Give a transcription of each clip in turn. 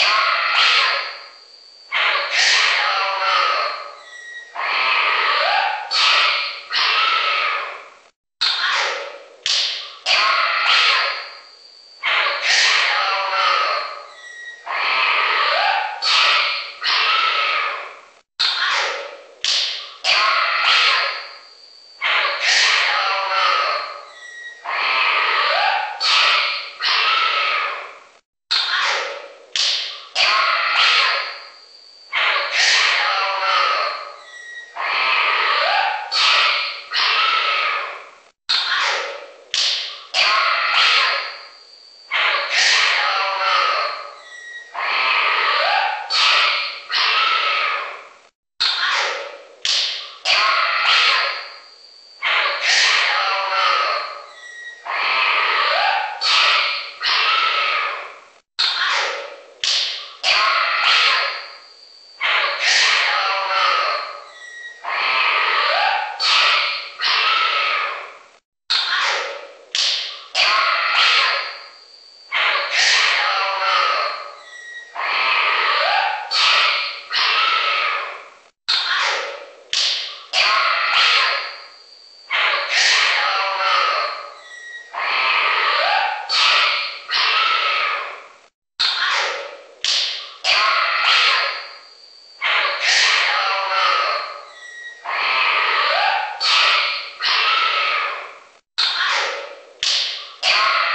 Yeah! Yeah!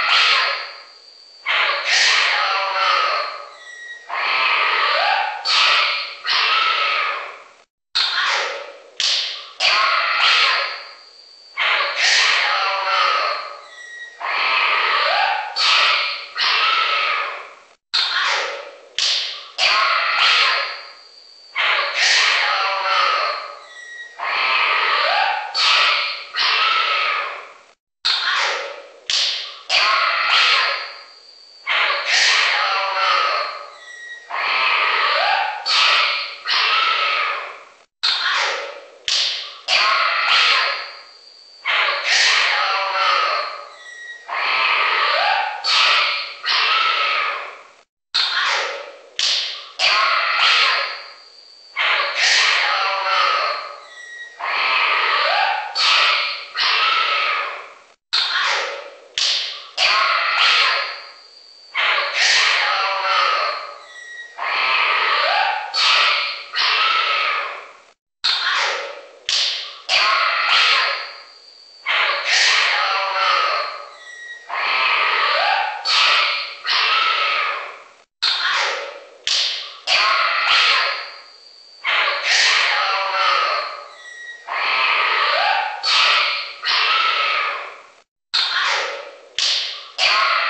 Yeah.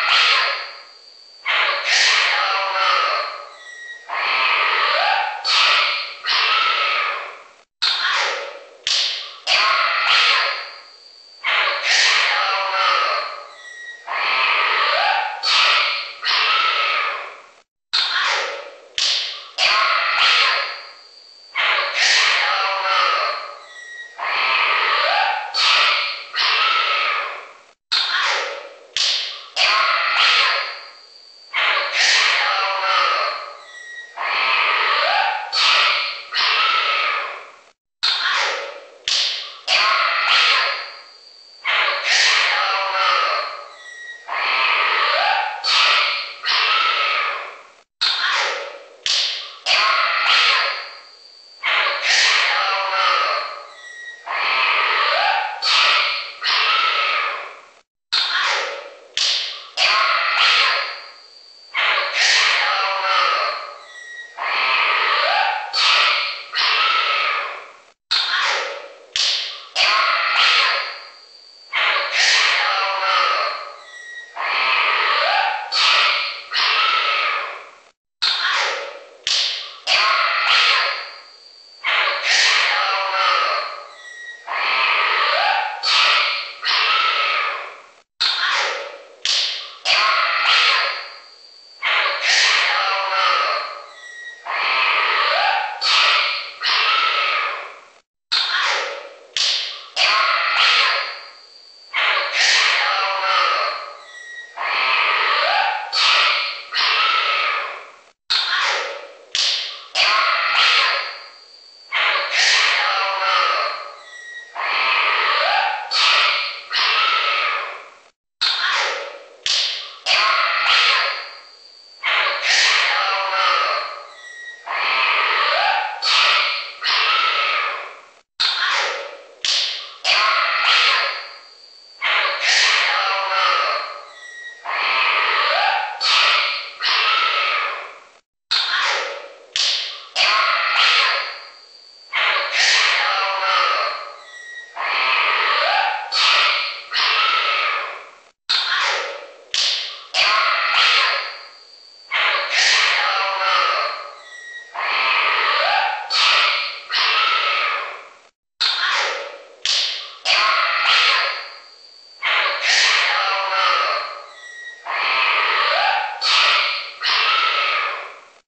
Yeah!